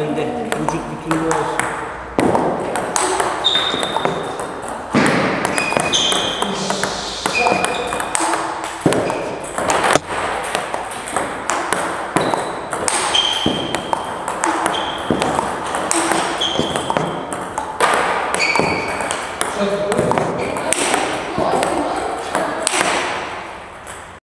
önde. Vücut bütünlüğü olsun.